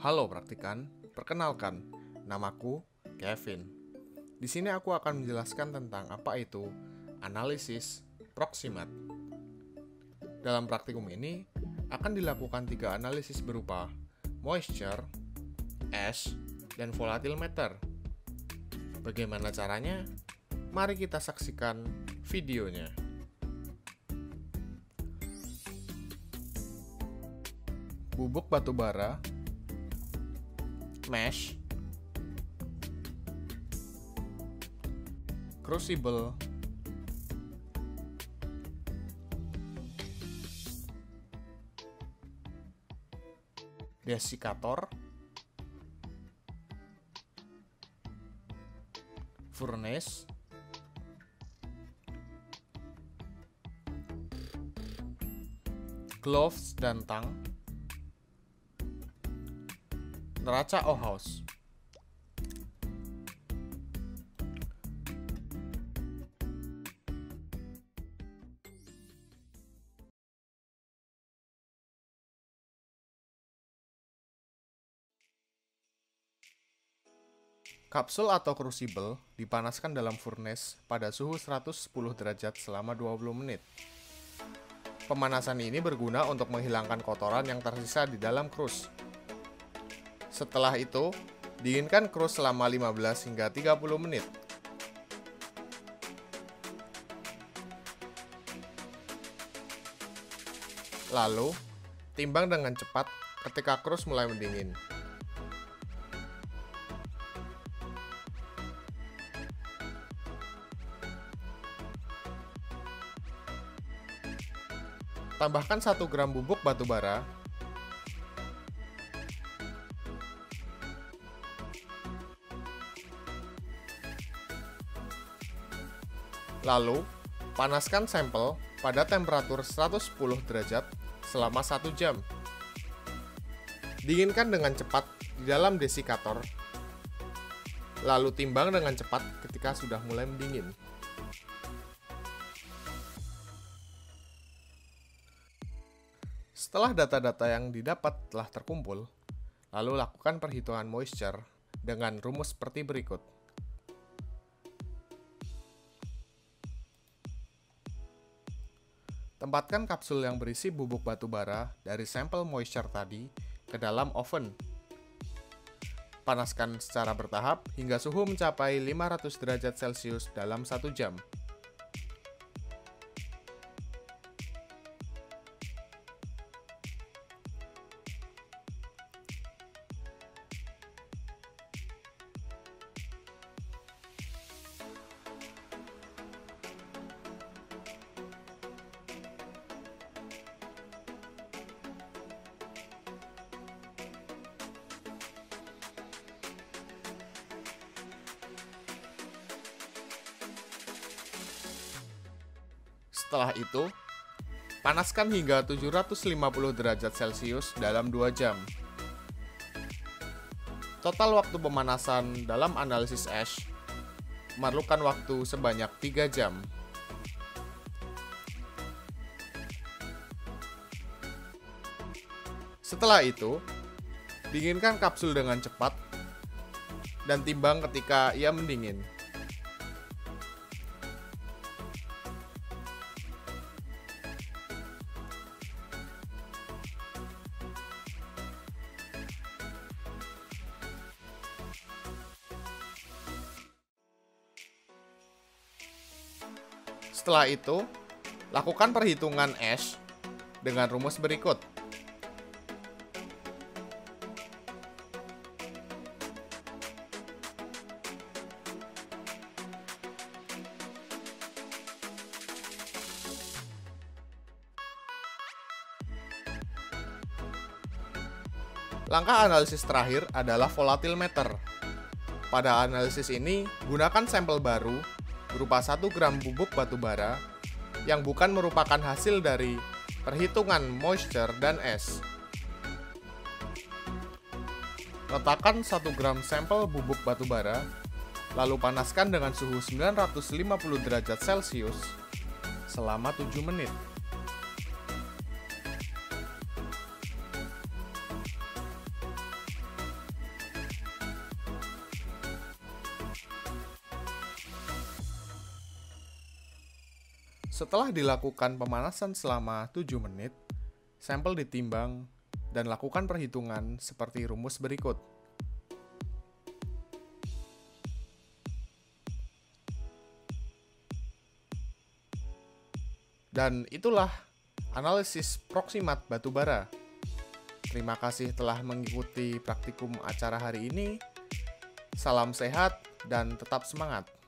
Halo praktikan, perkenalkan, namaku Kevin. Di sini aku akan menjelaskan tentang apa itu analisis proximat. Dalam praktikum ini akan dilakukan tiga analisis berupa moisture, ash, dan volatile matter. Bagaimana caranya? Mari kita saksikan videonya. Bubuk batu mesh, crucible, desikator, furnace, gloves dan tang, neraca Ohaus. Kapsul atau crucible dipanaskan dalam furnace pada suhu 110 derajat selama 20 menit. Pemanasan ini berguna untuk menghilangkan kotoran yang tersisa di dalam krus. Setelah itu, dinginkan krus selama 15 hingga 30 menit. Lalu, timbang dengan cepat ketika krus mulai mendingin. Tambahkan 1 gram bubuk batu bara Lalu, panaskan sampel pada temperatur 110 derajat selama 1 jam. Dinginkan dengan cepat di dalam desikator, lalu timbang dengan cepat ketika sudah mulai mendingin. Setelah data-data yang didapat telah terkumpul, lalu lakukan perhitungan moisture dengan rumus seperti berikut. Tempatkan kapsul yang berisi bubuk batu bara dari sampel moisture tadi ke dalam oven. Panaskan secara bertahap hingga suhu mencapai 500 derajat Celcius dalam 1 jam. Setelah itu, panaskan hingga 750 derajat Celcius dalam 2 jam. Total waktu pemanasan dalam analisis ash memerlukan waktu sebanyak 3 jam. Setelah itu, dinginkan kapsul dengan cepat dan timbang ketika ia mendingin. Setelah itu, lakukan perhitungan ash dengan rumus berikut. Langkah analisis terakhir adalah volatile matter. Pada analisis ini, gunakan sampel baru berupa 1 gram bubuk batu bara yang bukan merupakan hasil dari perhitungan moisture dan es. Letakkan 1 gram sampel bubuk batu bara, lalu panaskan dengan suhu 950 derajat Celcius selama 7 menit. Setelah dilakukan pemanasan selama 7 menit, sampel ditimbang dan lakukan perhitungan seperti rumus berikut. Dan itulah analisis proksimat batubara. Terima kasih telah mengikuti praktikum acara hari ini. Salam sehat dan tetap semangat.